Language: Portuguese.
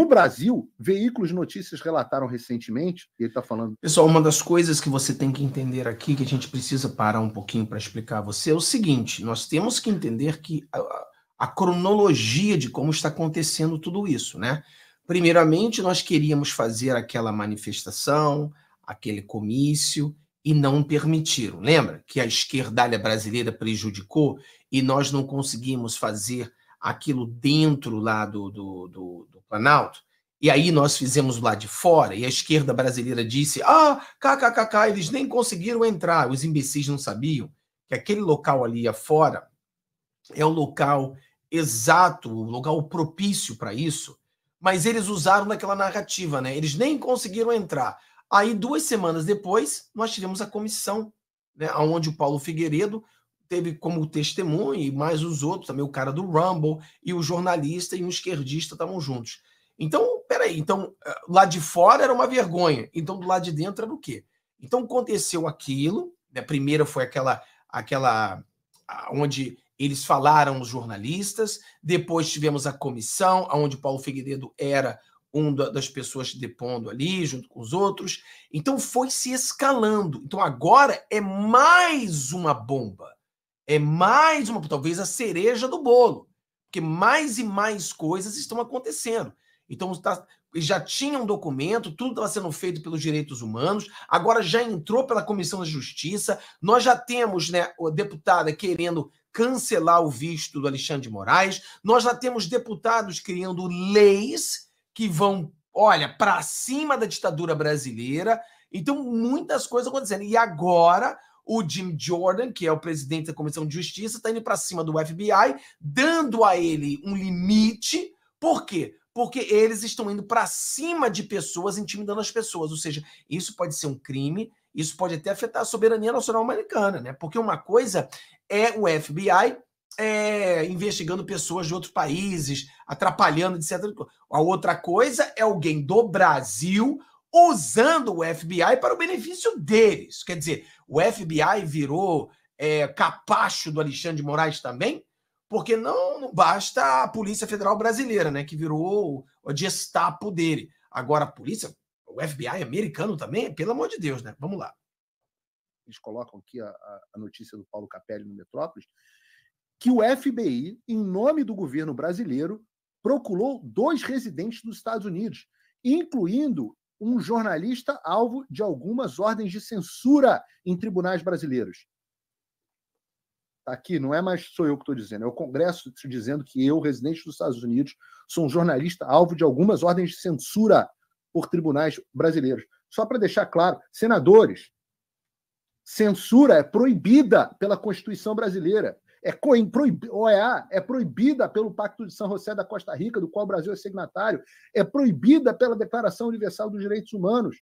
No Brasil, veículos de notícias relataram recentemente, ele está falando. Pessoal, uma das coisas que você tem que entender aqui, que a gente precisa parar um pouquinho para explicar a você, é o seguinte: nós temos que entender que a, a cronologia de como está acontecendo tudo isso, né? Primeiramente, nós queríamos fazer aquela manifestação, aquele comício, e não permitiram. Lembra que a esquerdalha brasileira prejudicou e nós não conseguimos fazer aquilo dentro lá do, do, do, do Planalto? E aí nós fizemos lá de fora e a esquerda brasileira disse: ah, kkkk, eles nem conseguiram entrar. Os imbecis não sabiam que aquele local ali afora é o local exato, o local propício para isso mas eles usaram naquela narrativa, né? Eles nem conseguiram entrar. Aí, duas semanas depois, nós tivemos a comissão, né? Onde o Paulo Figueiredo teve como testemunho, e mais os outros, também o cara do Rumble, e o jornalista e um esquerdista estavam juntos. Então, peraí, então, eh, lá de fora era uma vergonha, então do lado de dentro era o quê? Então aconteceu aquilo, né? Primeiro foi aquela, aquela onde eles falaram os jornalistas, depois tivemos a comissão, onde Paulo Figueiredo era uma das pessoas depondo ali, junto com os outros. Então foi se escalando. Então agora é mais uma bomba. É mais uma, talvez a cereja do bolo. Porque mais e mais coisas estão acontecendo. Então tá, já tinha um documento, tudo estava sendo feito pelos direitos humanos, agora já entrou pela Comissão da Justiça, nós já temos né, a deputada querendo cancelar o visto do Alexandre de Moraes. Nós já temos deputados criando leis que vão, olha, para cima da ditadura brasileira. Então, muitas coisas acontecendo. E agora, o Jim Jordan, que é o presidente da Comissão de Justiça, está indo para cima do FBI, dando a ele um limite. Por quê? Porque eles estão indo para cima de pessoas, intimidando as pessoas. Ou seja, isso pode ser um crime, isso pode até afetar a soberania nacional americana, né? Porque uma coisa é o FBI é, investigando pessoas de outros países, atrapalhando, etc. A outra coisa é alguém do Brasil usando o FBI para o benefício deles. Quer dizer, o FBI virou é, capacho do Alexandre de Moraes também, porque não, basta a Polícia Federal Brasileira, né, que virou o gestapo dele. Agora, a polícia, o FBI americano também, pelo amor de Deus, né? Vamos lá eles colocam aqui a, a notícia do Paulo Capelli no Metrópolis, que o FBI, em nome do governo brasileiro, procurou dois residentes dos Estados Unidos, incluindo um jornalista alvo de algumas ordens de censura em tribunais brasileiros. Está aqui, não é mais sou eu que estou dizendo, é o Congresso dizendo que eu, residente dos Estados Unidos, sou um jornalista alvo de algumas ordens de censura por tribunais brasileiros. Só para deixar claro, senadores, Censura é proibida pela Constituição brasileira. É proib... OEA é proibida pelo Pacto de São José da Costa Rica, do qual o Brasil é signatário, é proibida pela Declaração Universal dos Direitos Humanos.